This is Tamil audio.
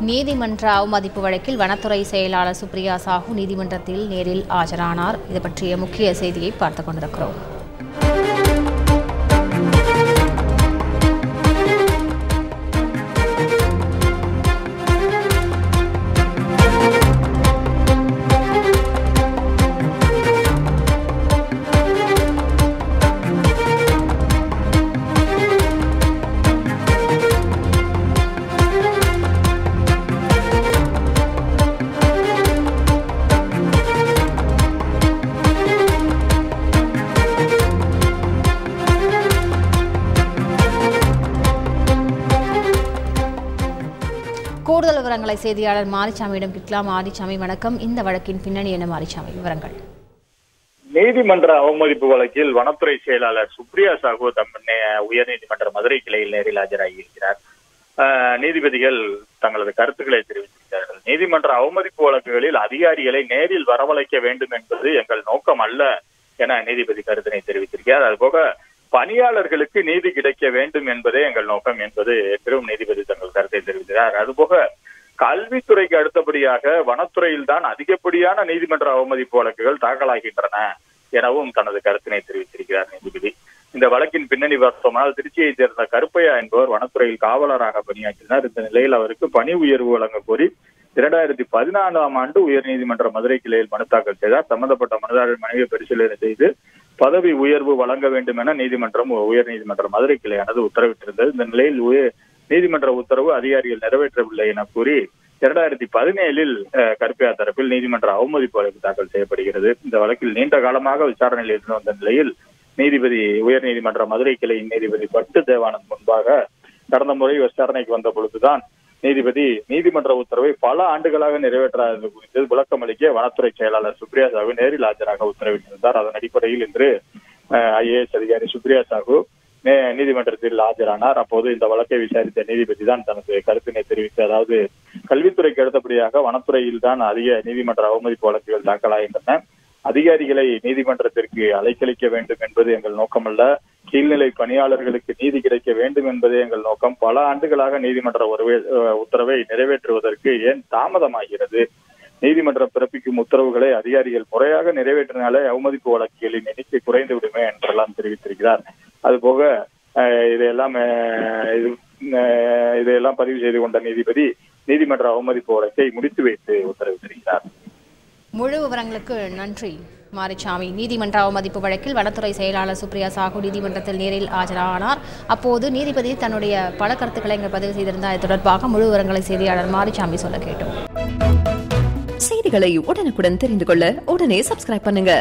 நீதிமன்ற அவமதிப்பு வழக்கில் வனத்துறை செயலாளர் சுப்ரியா சாஹூ நீதிமன்றத்தில் நேரில் ஆஜரானார். இது பற்றிய முக்கிய செய்தியை பார்த்துக் கொண்டிருக்கிறோம். விவரங்களை செய்தியாளர் மாரிசாமியிடம் கிட்லாம் மாரிசாமி வணக்கம். இந்த வழக்கின் பின்னணி என்ன மாரிசாமி விவரங்கள். நீதிமன்ற அவமதிப்பு வழக்கில் வனத்துறை செயலாளர் சுப்ரியா சாகு தம் உயர்நீதிமன்ற மதுரை கிளையில் நேரில் ஆஜராகி இருக்கிறார். ஆஹ் நீதிபதிகள் தங்களது கருத்துக்களை தெரிவித்திருக்கிறார்கள். நீதிமன்ற அவமதிப்பு வழக்குகளில் அதிகாரிகளை நேரில் வரவழைக்க வேண்டும் என்பது எங்கள் நோக்கம் அல்ல என நீதிபதி கருத்தினை தெரிவித்திருக்கிறார். அதுபோக பணியாளர்களுக்கு நீதி கிடைக்க வேண்டும் என்பதே எங்கள் நோக்கம் என்பது பெரும் நீதிபதி தங்கள் கருத்தை தெரிவிக்கிறார். அதுபோக கல்வித்துறைக்கு அடுத்தபடியாக வனத்துறையில் தான் அதிகப்படியான நீதிமன்ற அவமதிப்பு வழக்குகள் தாக்கலாகின்றன எனவும் தனது கருத்தினை தெரிவித்திருக்கிறார் நீதிபதி. இந்த வழக்கின் பின்னணி பார்த்தோம்னால் திருச்சியைச் சேர்ந்த கருப்பையா என்பவர் வனத்துறையில் காவலராக பணியாற்றினார். இந்த நிலையில் அவருக்கு பணி உயர்வு வழங்க கோரி இரண்டாயிரத்தி பதினான்காம் ஆண்டு உயர்நீதிமன்ற மதுரை கிளையில் மனு தாக்கல் செய்தார். சம்பந்தப்பட்ட மனுதாரர் மனைவி பரிசீலனை செய்து பதவி உயர்வு வழங்க வேண்டும் என நீதிமன்றம் உயர்நீதிமன்ற மதுரை கிளையானது உத்தரவிட்டிருந்தது. இந்த நிலையில் உயர் நீதிமன்ற உத்தரவு அதிகாரிகள் நிறைவேற்றவில்லை என கூறி இரண்டாயிரத்தி பதினேழில் கருப்பையா தரப்பில் நீதிமன்ற அவமதிப்பு வழக்கு தாக்கல் செய்யப்படுகிறது. இந்த வழக்கில் நீண்ட காலமாக விசாரணையில் இருந்து வந்த நிலையில் நீதிபதி உயர்நீதிமன்ற மதுரை கிளையின் நீதிபதி பட்டு தேவானந்த் முன்பாக கடந்த முறை விசாரணைக்கு வந்த பொழுதுதான் நீதிபதி நீதிமன்ற உத்தரவை பல ஆண்டுகளாக நிறைவேற்றாதது குறித்து விளக்கம் அளிக்க வனத்துறை செயலாளர் சுப்ரியா சாஹு நேரில் ஆஜராக உத்தரவிட்டிருந்தார். அதன் அடிப்படையில் இன்று ஐஏஎஸ் அதிகாரி சுப்ரியா சாஹூ நீதிமன்றத்தில் ஆஜரானார். அப்போது இந்த வழக்கை விசாரித்த நீதிபதி தான் தனது கருத்தினை தெரிவித்து அதாவது கல்வித்துறைக்கு அடுத்தபடியாக வனத்துறையில் தான் அதிக நீதிமன்ற அவமதிப்பு வழக்குகள் தாக்கலாகின்றன. அதிகாரிகளை நீதிமன்றத்திற்கு அலைக்கழிக்க வேண்டும் என்பது எங்கள் நோக்கமல்ல கீழ்நிலை பணியாளர்களுக்கு நீதி கிடைக்க வேண்டும் என்பதே எங்கள் நோக்கம். பல ஆண்டுகளாக நீதிமன்ற உத்தரவை நிறைவேற்றுவதற்கு ஏன் தாமதமாகிறது? நீதிமன்றம் பிறப்பிக்கும் உத்தரவுகளை அதிகாரிகள் முறையாக நிறைவேற்றினாலே அவமதிப்பு வழக்குகளின் எண்ணிக்கை குறைந்து விடுமே என்றெல்லாம் தெரிவித்திருக்கிறார். அதுபோக அஹ், இதையெல்லாம் இது- இதையெல்லாம் பதிவு செய்து கொண்ட நீதிபதி நீதிமன்ற அவமதிப்பு வழக்கை முடித்து வைத்து உத்தரவிட்டிருக்கிறார் முழு விவரங்களுக்கு நன்றி மாரிசாமி நீதிமன்ற அவமதிப்பு வழக்கில் வனத்துறை செயலாளர் சுப்ரியா சாஹூ நீதிமன்றத்தில் நேரில் ஆஜரானார். அப்போது நீதிபதி தன்னுடைய பல கருத்துக்களை இங்கு பதிவு செய்திருந்தார். இது தொடர்பாக முழு விவரங்களை செய்தியாளர் மாரிசாமி சொல்ல கேட்டோம். செய்திகளை உடனுக்குடன் தெரிந்து கொள்ள உடனே சப்ஸ்கிரைப் பண்ணுங்க.